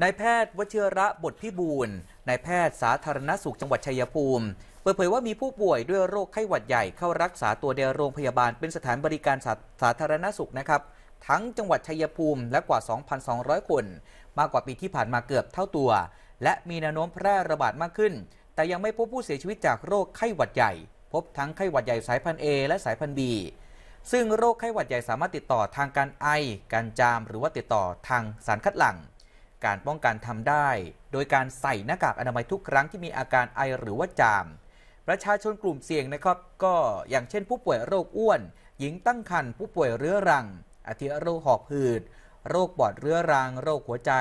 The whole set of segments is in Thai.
นายแพทย์วชิระบทพิบูลนายแพทย์สาธารณสุขจังหวัดชัยภูมิ เปิดเผยว่ามีผู้ป่วยด้วยโรคไข้หวัดใหญ่เข้ารักษาตัวในโรงพยาบาลเป็นสถานบริการสาสาธารณสุขนะครับ ทั้งจังหวัดชัยภูมิและกว่า 2,200 คน มากกว่าปีที่ผ่านมาเกือบเท่าตัว และมีแนวโน้มแพร่ระบาดมากขึ้น แต่ยังไม่พบผู้เสียชีวิตจากโรคไข้หวัดใหญ่ พบทั้งไข้หวัดใหญ่สายพันธุ์ A และสายพันธุ์ B ซึ่งโรคไข้หวัดใหญ่สามารถติดต่อทางการไอ การจาม หรือว่าติดต่อทางสารคัดหลั่ง การป้องกันทำได้ โดยการใส่หน้ากากอนามัยทุกครั้งที่มีอาการไอหรือว่าจาม ประชาชนกลุ่มเสี่ยงนะครับ ก็อย่างเช่นผู้ป่วยโรคอ้วน หญิงตั้งครรภ์ผู้ป่วยเรื้อรังอาทิโรคหอบหืด โรคปอดเรื้อรัง โรคหัวใจ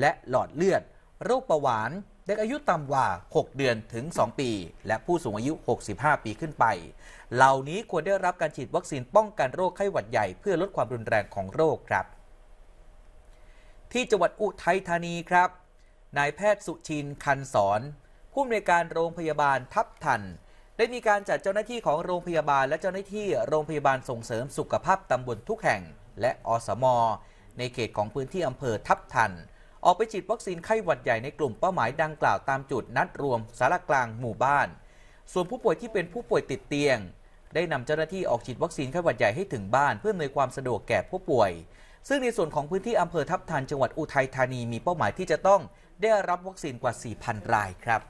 และหลอดเลือด โรคเบาหวาน เด็กอายุต่ำกว่า 6 เดือนถึง 2 ปี และผู้สูงอายุ 65 ปีขึ้นไป เหล่านี้ควรได้รับการฉีดวัคซีนป้องกันโรคไข้หวัดใหญ่เพื่อลดความรุนแรงของโรคครับ ที่จังหวัดอุทัยธานีครับ นายแพทย์สุชินคันสอน ผู้อำนวยการโรงพยาบาลทับทัน ได้มีการจัดเจ้าหน้าที่ของโรงพยาบาลและเจ้าหน้าที่โรงพยาบาลส่งเสริมสุขภาพตำบลทุกแห่ง และอสม ในเขตของพื้นที่อำเภอทับทัน ออกไปฉีดวัคซีนไข้หวัดใหญ่ในกลุ่มเป้าหมายดังกล่าวตามจุดนัดรวมสารกลางหมู่บ้าน ส่วนผู้ป่วยที่เป็นผู้ป่วยติดเตียง ได้นำเจ้าหน้าที่ออกฉีดวัคซีนไข้หวัดใหญ่ให้ถึงบ้าน เพื่ออำนวยความสะดวกแก่ผู้ป่วย ซึ่งในส่วนของพื้นที่อำเภอทับทันจังหวัดอุทัยธานีมีเป้าหมายที่จะต้องได้รับวัคซีนกว่า 4,000 รายครับ